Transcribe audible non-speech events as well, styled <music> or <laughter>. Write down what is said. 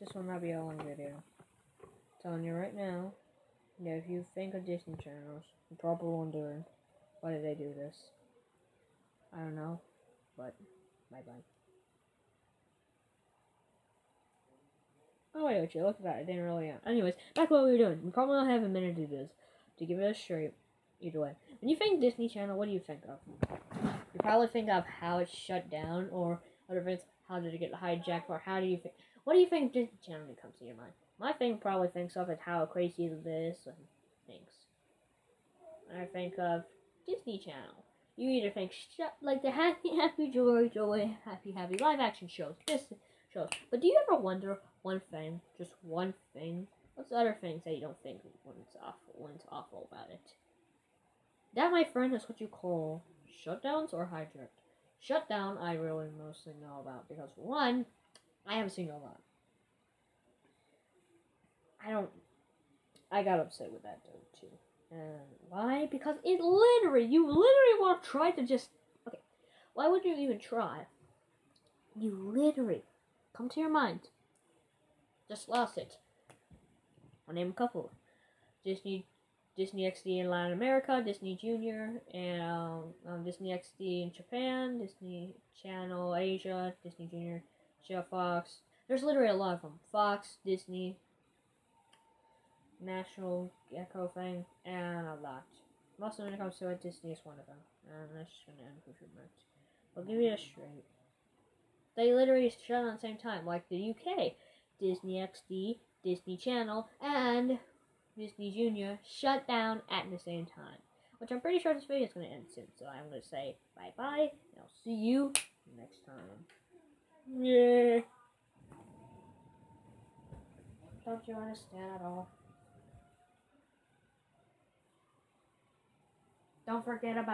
this will not be a long video. telling you right now, that if you think of Disney channels, you're probably wondering, why did they do this? I don't know, but bye-bye. Oh wait, wait, look at that. I didn't really. Know. Anyways, back to what we were doing. We probably don't have a minute to do this. To give it a straight, either way. When you think Disney Channel, what do you think of? You probably think of how it's shut down, or other things. How did it get hijacked, or how do you think? What do you think Disney Channel comes to your mind? My thing probably thinks of it how crazy is and things. I think of Disney Channel. You either think like the Happy <laughs> Happy Joy Joy Happy Happy live action shows, this shows. But do you ever wonder one thing, just one thing? What's the other things that you don't think when it's awful when it's awful about it? That, my friend, is what you call shutdowns or hijacked. Shutdown, I really mostly know about because one, I haven't seen a lot. I don't. I got upset with that though too. And why? Because it literally, you literally want to try to just. Okay, why would you even try? You literally, come to your mind. Just lost it. I'll name a couple. Disney, Disney XD in Latin America, Disney Junior, and um, um, Disney XD in Japan, Disney Channel Asia, Disney Junior, Show Fox. There's literally a lot of them. Fox, Disney, National Gecko thing, and a lot. Mostly when it comes to it, Disney is one of them. And um, that's just gonna end with much. I'll give you a straight. They literally shut on the same time, like the UK. Disney XD, Disney Channel, and Disney Junior shut down at the same time. Which I'm pretty sure this video is going to end soon. So I'm going to say bye bye, and I'll see you next time. Yeah. Don't you understand at all? Don't forget about